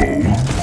people.